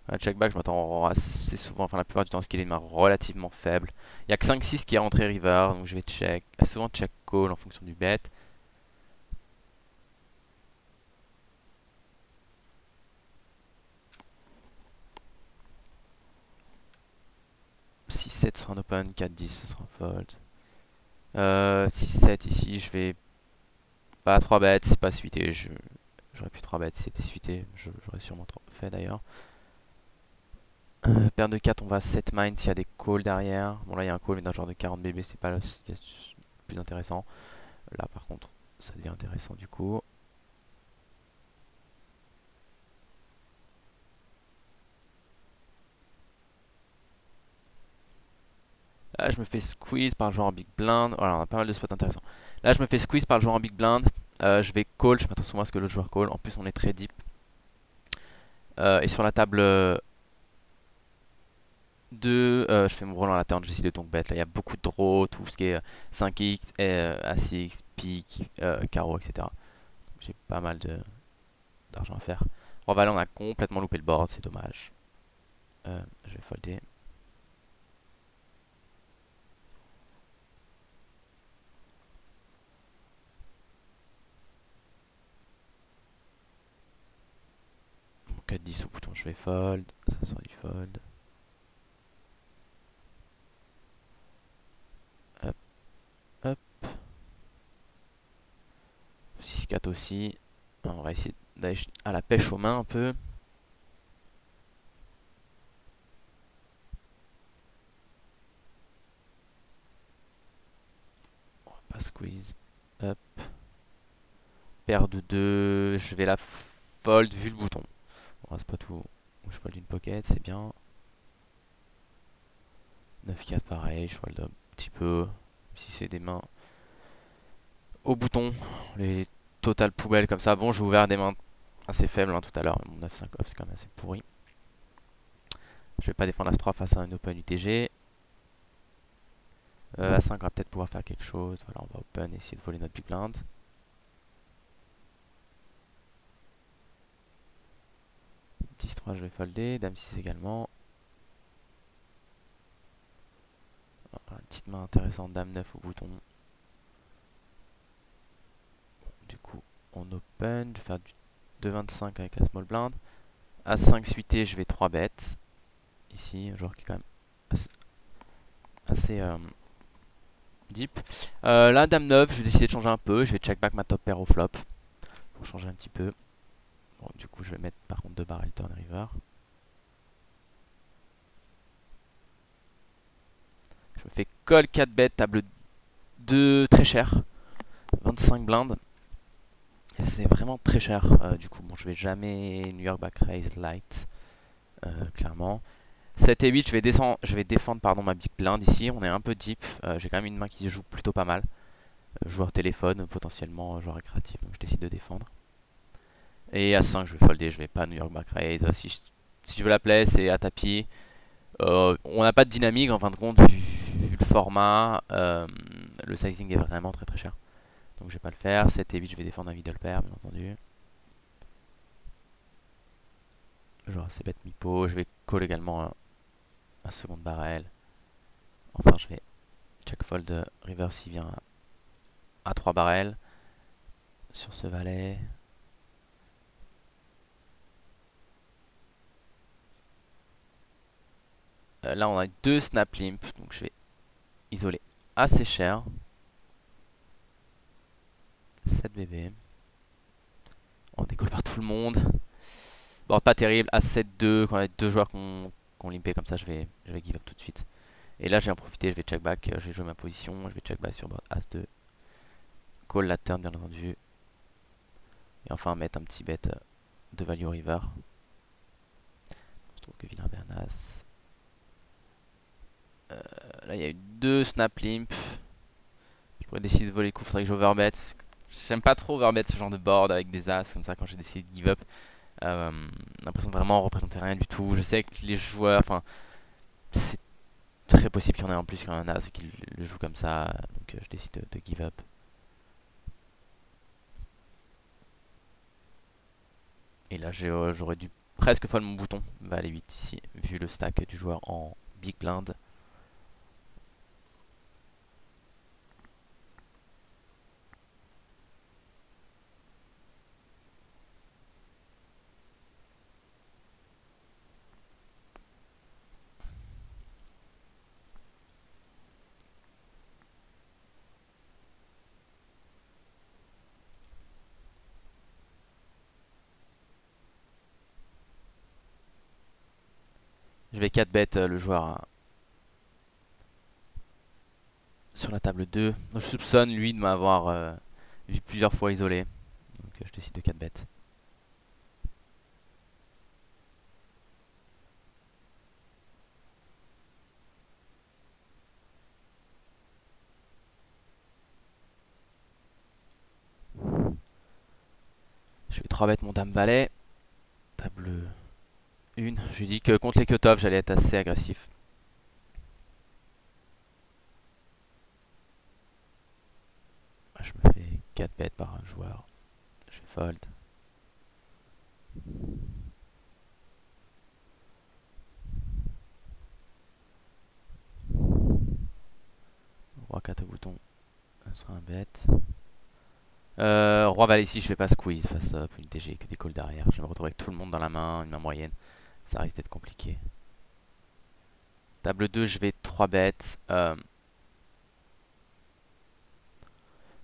Un check back, je m'attends assez souvent, enfin la plupart du temps, ce qu'il est une main relativement faible. Il n'y a que 5-6 qui est rentré river, donc je vais check. Souvent check call en fonction du bet. « 6-7 sera un open, 4-10 ce sera un fold. 6-7 ici, je vais pas 3 bêtes, c'est pas suité. J'aurais pu 3 bêtes si c'était suité. J'aurais sûrement fait d'ailleurs. Euh, paire de 4, on va 7 mine s'il y a des calls derrière. Bon là il y a un call mais dans genre de 40 bébés c'est pas le plus intéressant. Là par contre ça devient intéressant du coup. Là je me fais squeeze par le en big blind. Voilà on a pas mal de spots intéressants. Là je me fais squeeze par le joueur en big blind. Euh, je vais call, je m'attends souvent à ce que le joueur call. En plus on est très deep. Euh, et sur la table 2, euh, je fais mon rôle en la turn, j'essaie de donc bet. Là il y a beaucoup de draw, tout ce qui est 5x, A6, pique, carreau, etc. J'ai pas mal d'argent à faire. En on a complètement loupé le board, c'est dommage. je vais folder. 10 sous bouton, je vais fold. Ça sort du fold. Hop. Hop. 6-4 aussi. On va essayer d'aller à la pêche aux mains un peu. On va pas squeeze. Hop. Paire de 2. Je vais la fold vu le bouton. On pas tout. Je fold une pocket, c'est bien. 9-4 pareil, je fold un petit peu. Si c'est des mains au bouton. Les totales poubelles comme ça. Bon, j'ai ouvert des mains assez faibles hein, tout à l'heure. Mon 9-5 off, c'est quand même assez pourri. Je vais pas défendre As-3 face à un open UTG. Euh, A5 va peut-être pouvoir faire quelque chose. Voilà, on va open essayer de voler notre big blind. 10-3 je vais folder, Dame 6 également. une petite main intéressante, Dame 9 au bouton. du coup, en open. Je vais faire du 2,25 avec la small blind. À 5 suité, je vais 3 bêtes. Ici, un joueur qui est quand même assez, euh, deep. Euh, là, dame 9, je vais décider de changer un peu. Je vais check back ma top pair au flop. Pour changer un petit peu. Bon, du coup, je vais mettre par contre deux barrels turn river. Je me fais call 4 bêtes, table 2 très cher. 25 blindes. C'est vraiment très cher. Euh, du coup, bon, je vais jamais New York back raise light. Euh, clairement. 7 et 8, je vais, descendre, je vais défendre pardon, ma big blind ici. On est un peu deep. Euh, j'ai quand même une main qui joue plutôt pas mal. joueur téléphone, potentiellement joueur récréatif. Donc je décide de défendre. Et à 5, je vais folder. Je vais pas New York back raise. Si je, veux la play, c'est à tapis. on n'a pas de dynamique en fin de compte, vu, le format. le sizing est vraiment très très cher. Donc je vais pas le faire. 7 et 8, je vais défendre un middle pair, bien entendu. Genre c'est bête mi-pot. Je vais call également un, second barrel. Enfin, je vais check fold river s'il vient à, 3 barrels. Sur ce valet. Euh, là, on a deux snap limp. Donc je vais isoler assez cher. 7 BB. On décolle par tout le monde. Bon, pas terrible. À 7-2, quand y a deux joueurs qui ont limpé comme ça, je vais, je vais give up tout de suite. Et là, j'ai en profité, je vais check back. Je vais jouer ma position. Je vais check back sur As-2. Call la turn, bien entendu. Et enfin, mettre un petit bet de value river. Je trouve que vilain Bernas. Euh, là, il y a eu deux snap limp. Je pourrais décider de voler le coup. Faudrait que j'overbet. J'aime pas trop remettre ce genre de board avec des as comme ça quand j'ai décidé de give up. Euh, l'impression vraiment représenter rien du tout. Je sais que les joueurs, enfin, c'est très possible qu'il y en ait en plus y un as qui le joue comme ça. Donc euh, je décide de, give up. Et là euh, j'aurais dû presque folle mon bouton, valet 8 ici, vu le stack du joueur en big blind. Je vais 4 bêtes euh, le joueur hein. sur la table 2. Je soupçonne lui de m'avoir euh, vu plusieurs fois isolé. Donc euh, je décide de 4 bêtes. Je vais 3 bêtes mon dame valet. Table une. J'ai dit que contre les cut-off, j'allais être assez agressif. Je me fais 4 bêtes par un joueur. Je fold. Roi 4 au bouton. Ce sera un bête. Euh, roi valet ici, je fais pas squeeze face à une TG que des derrière. Je vais me retrouver avec tout le monde dans la main, une main moyenne. Ça risque d'être compliqué. Table 2, je vais 3 bêtes. Euh,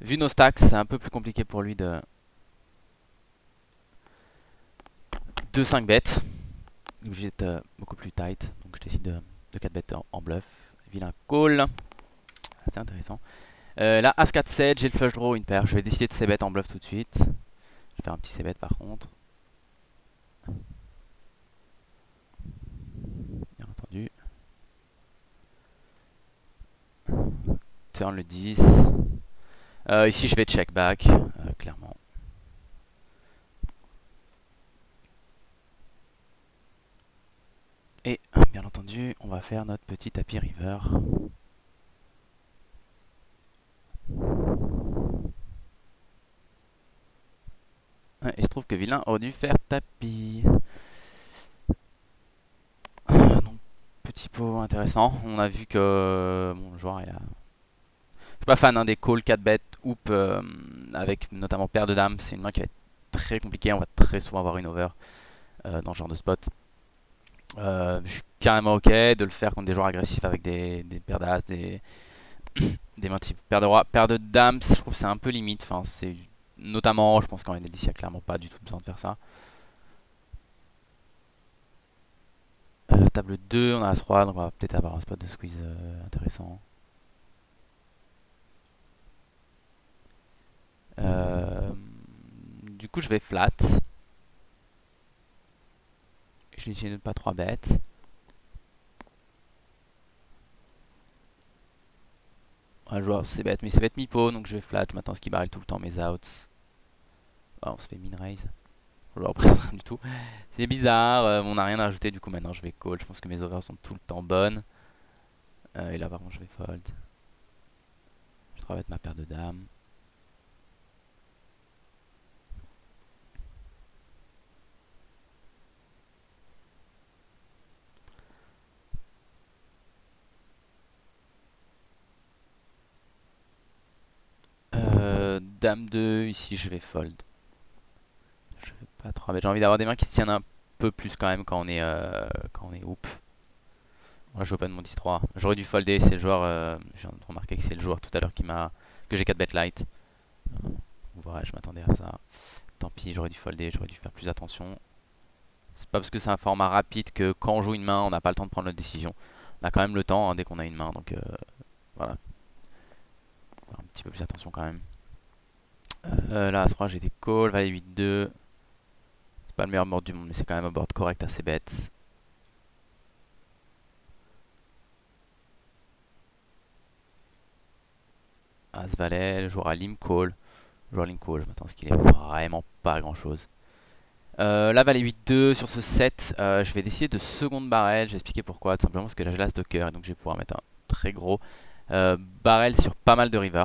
vu nos stacks, c'est un peu plus compliqué pour lui de... 2-5 bêtes. Obligé d'être beaucoup plus tight. Donc je décide de, 4 bêtes en, bluff. Vilain call. C'est intéressant. Euh, là, As-4, 7, j'ai le flush draw, une paire. Je vais décider de c-bet en bluff tout de suite. Je vais faire un petit c-bet par contre. Turn le 10. Euh, ici, je vais check back, euh, clairement. Et, bien entendu, on va faire notre petit tapis river. il se trouve que vilain aurait dû faire tapis. Intéressant. On a vu que mon joueur il a pas fan hein, des calls 4 bêtes, hoop, euh, avec notamment paire de dames. C'est une main qui va être très compliquée. On va très souvent avoir une over euh, dans ce genre de spot. je suis carrément ok de le faire contre des joueurs agressifs avec des, des paires d'as, des, des mains type paire de roi, paire de dames. Je trouve c'est un peu limite. Enfin, c'est notamment, je pense qu'en NLDC, il n'y a clairement pas du tout besoin de faire ça. Table 2, on a As-Roi, donc on va peut-être avoir un spot de squeeze intéressant. Euh, du coup, je vais flat. Je ne pas trop bêtes. Un joueur c'est bête, mais c'est bête mi-pot, donc je vais flat. À ce qu'il barre tout le temps mes outs. On se fait min du tout. C'est bizarre, euh, on n'a rien à ajouter du coup maintenant je vais call. Je pense que mes overs sont tout le temps bonnes. Euh, et là par contre je vais fold. Je travaille avec ma paire de dames. dame 2, ici je vais fold. Pas j'ai envie d'avoir des mains qui se tiennent un peu plus quand même quand on est, euh, quand on est hoop. Moi je open mon 10-3. J'aurais dû folder, c'est le joueur, euh, je que c'est le joueur tout à l'heure qui m'a, que j'ai 4 bet light. Voilà, je m'attendais à ça. Tant pis, j'aurais dû folder, j'aurais dû faire plus attention. C'est pas parce que c'est un format rapide que quand on joue une main, on n'a pas le temps de prendre notre décision. On a quand même le temps hein, dès qu'on a une main, donc euh, voilà. Un petit peu plus attention quand même. Euh, là, As-3, j'ai des calls, valet 8-2. Pas le meilleur board du monde, mais c'est quand même un board correct assez bête. As-Valet, le joueur a Lim Call. Le joueur Lim Call, je m'attends à ce qu'il ait vraiment pas grand chose. Euh, là, valet 8-2 sur ce set, euh, je vais décider de seconde barrel. Je vais expliquer pourquoi. Tout simplement parce que là, j'ai l'as de cœur et donc je vais pouvoir mettre un très gros euh, barrel sur pas mal de river.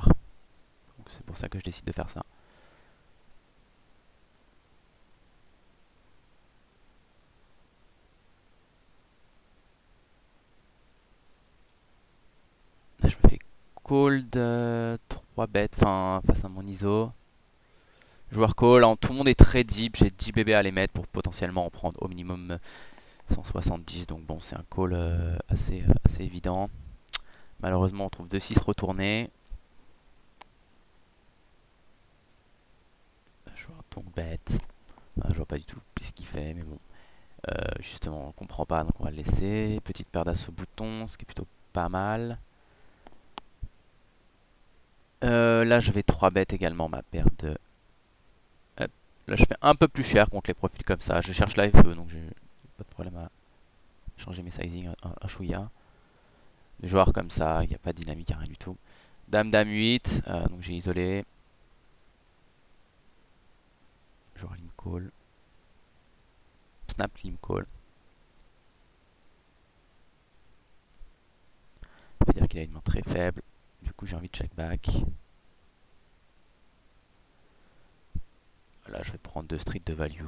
C'est pour ça que je décide de faire ça. Là, je me fais call de 3 bêtes, enfin face à mon ISO. Joueur call, tout le monde est très deep, j'ai 10 bébés à les mettre pour potentiellement en prendre au minimum 170. Donc bon, c'est un call euh, assez, euh, assez évident. Malheureusement, on trouve 2-6 retournés. donc bête. Ah, je vois pas du tout ce qu'il fait, mais bon. Euh, justement, on comprend pas, donc on va le laisser. Petite paire d'as au bouton, ce qui est plutôt pas mal. Euh, là, je vais 3 bêtes également, ma paire de... Là, je fais un peu plus cher contre les profils comme ça. Je cherche la FE, donc j'ai pas de problème à changer mes sizing à, chouïa. Des joueurs comme ça, il n'y a pas de dynamique, rien du tout. Dame, dame 8, euh, donc j'ai isolé. Genre lim call. Snap lim call. Ça veut dire qu'il a une main très faible. J'ai envie de check back. Là je vais prendre deux streets de value.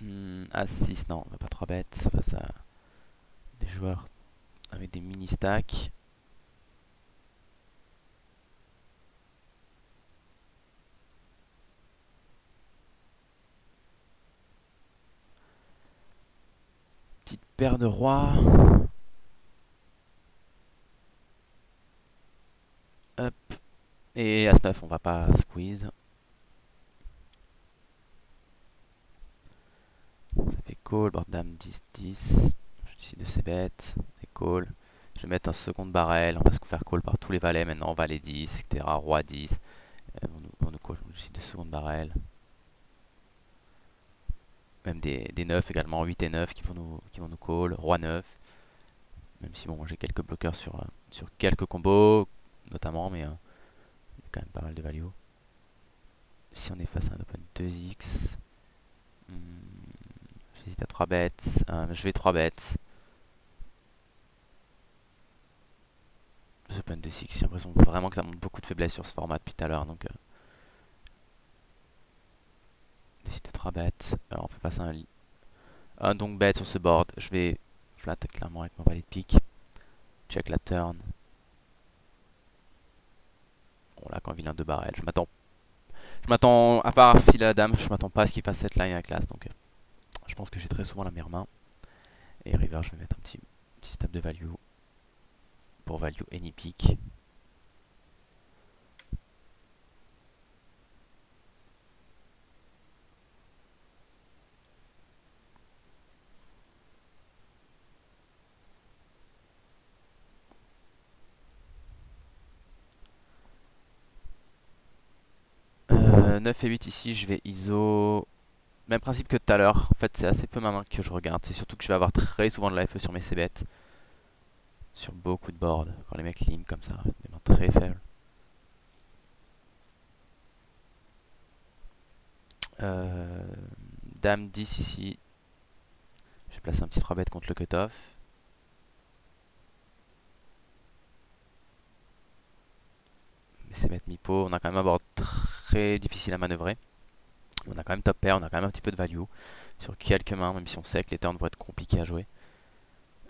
Hmm, As-6, non, pas 3 bêtes face à des joueurs avec des mini stacks. Paire de rois. Hop. Et As-9, on va pas squeeze. Ça fait call, board dame 10, 10. Je décide de ces bêtes. C'est call. Je vais mettre un second barrel. On va se faire call par tous les valets maintenant. Valet 10, etc. Roi 10. Euh, on, nous call. Je décide de second barrel même des, des 9 également, 8 et 9 qui vont nous, call, roi 9. Même si bon, j'ai quelques bloqueurs sur, euh, sur quelques combos, notamment, mais euh, quand même pas mal de value. Si on est face à un open 2x, hmm, j'hésite à 3 bêtes, euh, je vais 3 bêtes. Open 2x, j'ai l'impression vraiment que ça montre beaucoup de faiblesse sur ce format depuis tout à l'heure, donc décide de 3 bêtes. Alors on fait passer un, un donc bête sur ce board. Je vais flat clairement avec mon valet de pique. Check la turn. Bon là quand vilain de barrel, je m'attends. Je m'attends, à part fil à la dame, je m'attends pas à ce qu'il fasse cette line avec l'as. Donc euh, je pense que j'ai très souvent la meilleure main. Et river je vais mettre un petit, petit step de value. Pour value any pick. Euh, 9 et 8 ici, je vais ISO. Même principe que tout à l'heure. En fait, c'est assez peu ma main que je regarde. C'est surtout que je vais avoir très souvent de l'AFE sur mes c Sur beaucoup de boards. Quand les mecs ligne comme ça. Des mains très faibles. Euh, dame 10 ici. Je vais placer un petit 3 bêtes contre le cutoff. Mais c'est mettre mi-pot. On a quand même un board très difficile à manœuvrer. On a quand même top pair, on a quand même un petit peu de value sur quelques mains, même si on sait que les turns vont être compliqués à jouer.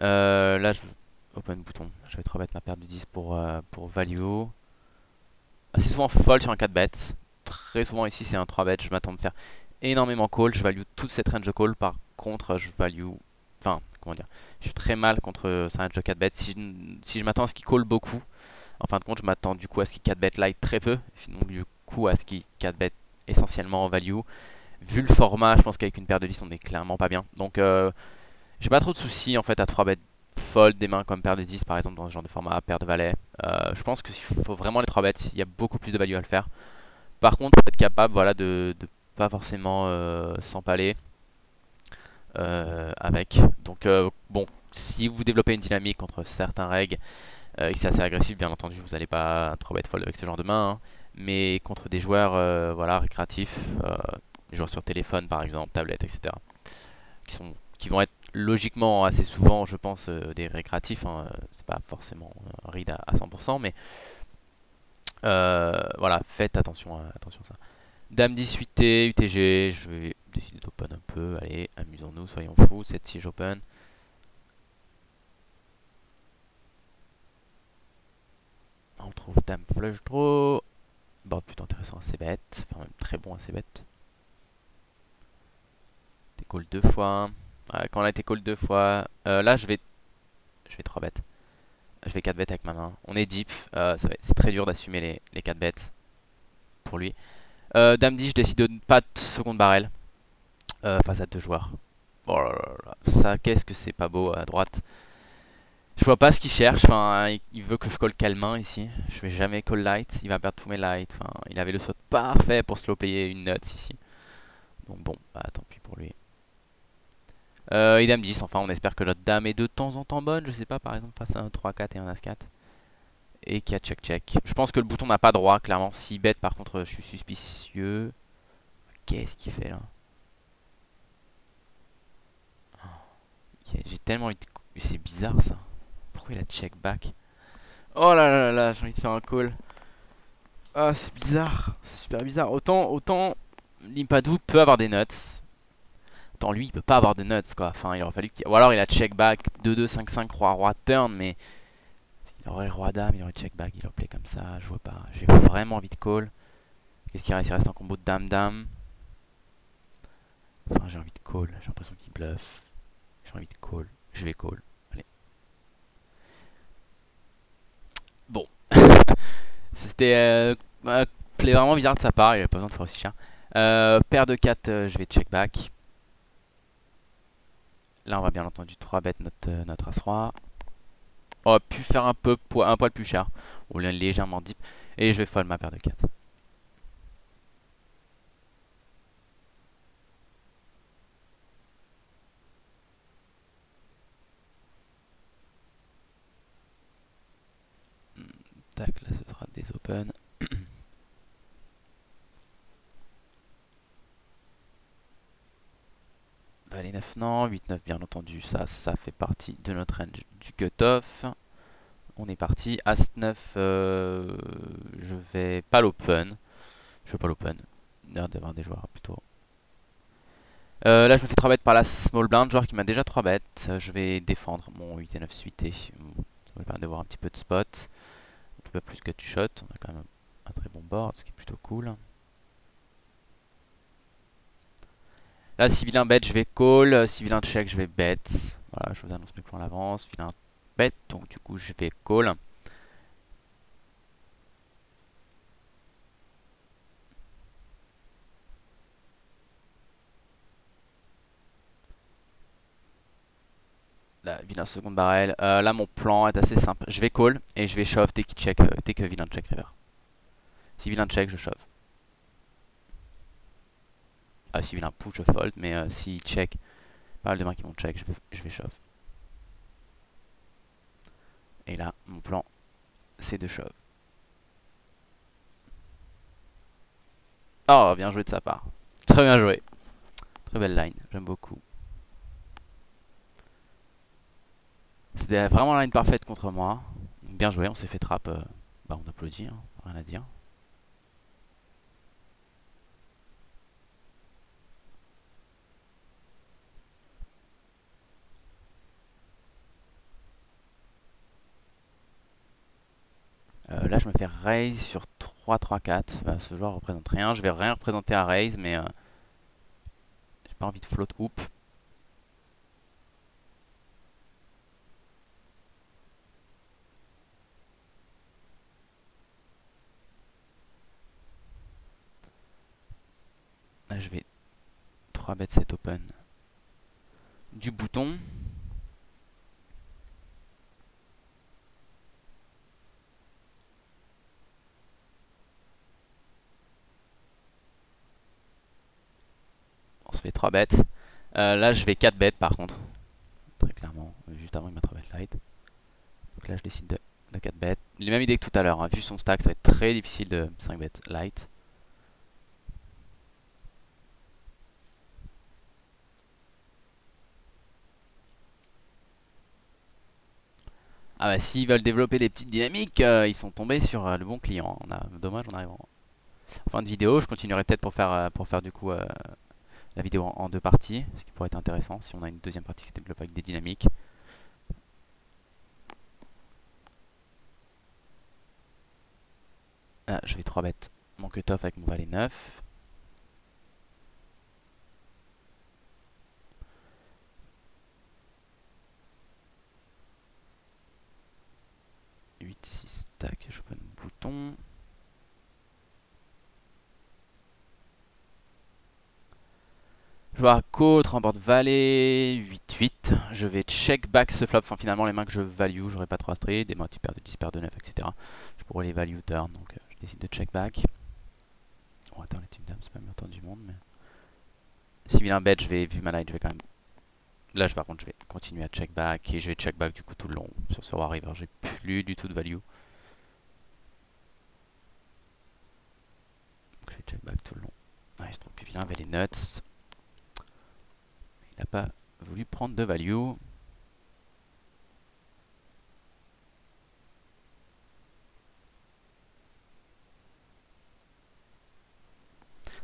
Euh, là, je open bouton. Je vais 3 bêtes ma paire de 10 pour, euh, pour value. Assez souvent fold sur un 4 bêtes. Très souvent ici c'est un 3 bêtes. Je m'attends me faire énormément call. Je value toute cette range de call. Par contre, je value. Enfin, comment dire Je suis très mal contre sa range de 4 bêtes. Si je, si je m'attends à ce qu'il call beaucoup, en fin de compte, je m'attends du coup à ce qu'il 4 bêtes light très peu. Donc, du à ce qu'il 4 bêtes essentiellement en value. Vu le format, je pense qu'avec une paire de 10, on est clairement pas bien. Donc, euh, j'ai pas trop de soucis en fait à 3 bêtes fold des mains comme paire de 10 par exemple dans ce genre de format, paire de valet. Euh, je pense qu'il faut vraiment les 3 bêtes, il y a beaucoup plus de value à le faire. Par contre, être capable voilà, de, pas forcément euh, s'empaler avec. Donc, bon, si vous développez une dynamique contre certains règles et que c'est assez agressif, bien entendu, vous n'allez pas 3 bêtes fold avec ce genre de main. Hein mais contre des joueurs euh, voilà, récréatifs, euh, des joueurs sur téléphone par exemple, tablette, etc. Qui, sont, qui vont être logiquement assez souvent, je pense, euh, des récréatifs. Hein, c'est pas forcément un read à, 100%, mais voilà, faites attention à, attention ça. Dame 18T, UTG, je vais décider d'open un peu. Allez, amusons-nous, soyons fous. 7 si j'open. On trouve Dame Flush Draw. Board plutôt intéressant, assez bête. Enfin, même très bon, assez bête. T'es call deux fois. quand on a été call deux fois. Euh, là, je vais. Je vais 3 bêtes. Je vais 4 bêtes avec ma main. On est deep. Euh, c'est très dur d'assumer les, les 4 bêtes. Pour lui. Euh, Dame 10, je décide de ne pas de seconde barrel. face à deux joueurs. Oh là là là. Ça, qu'est-ce que c'est pas beau à droite. Je vois pas ce qu'il cherche. Enfin, il veut que je colle main ici. Je vais jamais call light. Il va perdre tous mes lights. Enfin, il avait le saut parfait pour slow player une nuts ici. Donc bon, bah tant pis pour lui. Euh, et dame 10, enfin on espère que notre dame est de temps en temps bonne, je sais pas, par exemple face à un 3-4 et un As-4. Et qu'il y a check-check. Je pense que le bouton n'a pas droit, clairement. Si bête, par contre, je suis suspicieux. Qu'est-ce qu'il fait là? J'ai tellement envie de... C'est bizarre ça il a check back Oh là là là j'ai envie de faire un call. Ah, c'est bizarre. Super bizarre. Autant, autant Limpadou peut avoir des nuts. Autant lui, il peut pas avoir de nuts, quoi. Enfin, il aurait fallu qu'il... Ou alors il a check back 2-2, 5-5, roi, roi, turn, mais... Il aurait roi dame, il aurait check back, il aurait play comme ça, je vois pas. J'ai vraiment envie de call. Qu'est-ce qu'il reste? Il reste un combo de dame-dame. Enfin, j'ai envie de call. J'ai l'impression qu'il bluffe. J'ai envie de call. Je vais call. Bon. C'était euh, vraiment bizarre de sa part, il avait pas besoin de faire aussi cher. Euh, paire de 4, euh, je vais check back. Là on va bien entendu 3 bêtes notre, euh, notre As-Roi. On aurait pu faire un, peu, un poil plus cher. L'a légèrement deep. Et je vais fold ma paire de 4. Tac, là ce sera des open. Valet 9 non, 8-9 bien entendu, ça, ça fait partie de notre range du cutoff. On est parti, As-9, euh, je vais pas l'open. Je vais pas l'open, d'avoir des joueurs plutôt. Euh, là je me fais 3 bêtes par la small blind, joueur qui m'a déjà 3 bêtes. Je vais défendre mon 8 et 9 suité. Ça va permettre d'avoir un petit peu de spot. Plus que shot. On a quand même un très bon board, ce qui est plutôt cool. Là si vilain bet je vais call, si vilain check je vais bet. Voilà, je vous annonce mes plans à l'avance. Vilain bet, donc du coup je vais call. Là, vilain seconde barrel. Euh, là, mon plan est assez simple. Je vais call et je vais shove dès qu'il check, euh, dès que vilain check river. Si vilain check, je shove. Ah, si vilain push, je fold. Mais euh, si check, pas mal de mains qui vont check, je vais, je shove. Et là, mon plan, c'est de shove. Oh, bien joué de sa part. Très bien joué. Très belle line, j'aime beaucoup. C'était vraiment la line parfaite contre moi. Bien joué, on s'est fait trap. Euh, bah on applaudit, hein, rien à dire. Euh, là je me fais raise sur 3, 3, 4. Bah, ce joueur représente rien. Je vais rien représenter à raise, mais euh, j'ai pas envie de float hoop. Là je vais 3 bêtes set open du bouton. On se fait 3 bêtes. Euh, là, je vais 4 bêtes par contre. Très clairement. Juste avant, il m'a 3 bêtes light. Donc là, je décide de, 4 bêtes. Les mêmes idées que tout à l'heure. Hein. Vu son stack, ça va être très difficile de 5 bêtes light. Ah bah s'ils veulent développer des petites dynamiques, euh, ils sont tombés sur euh, le bon client. Dommage, on arrive en fin de vidéo. Je continuerai peut-être pour faire, euh, pour faire du coup la vidéo en, deux parties, ce qui pourrait être intéressant si on a une deuxième partie qui se développe avec des dynamiques. Ah, je vais 3 bêtes mon cut-off avec mon valet 9. 8, 6, tac, je prends le bouton. Je vois côte, remporte valet, 8, 8. Je vais check back ce flop. Enfin, finalement, les mains que je value, j'aurai pas 3 straight. Des mains tu perds de 10, perds de 9, etc. Je pourrais les value turn, donc euh, je décide de check back. On attend les types dames, c'est pas le meilleur temps du monde, mais. Si vilain bet, je vais, vu ma line, je vais quand même Là, par contre, je vais continuer à check back et je vais check back du coup tout le long. Sur ce War River, j'ai plus du tout de value. Donc, je vais check back tout le long. Ah, il se trouve que vilain avait les nuts. Il n'a pas voulu prendre de value.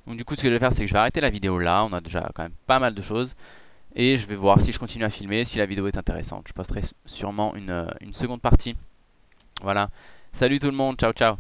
Donc du coup ce que je vais faire c'est que je vais arrêter la vidéo là, on a déjà quand même pas mal de choses. Et je vais voir si je continue à filmer, si la vidéo est intéressante. Je posterai sûrement une, euh, une seconde partie. Voilà. Salut tout le monde, ciao ciao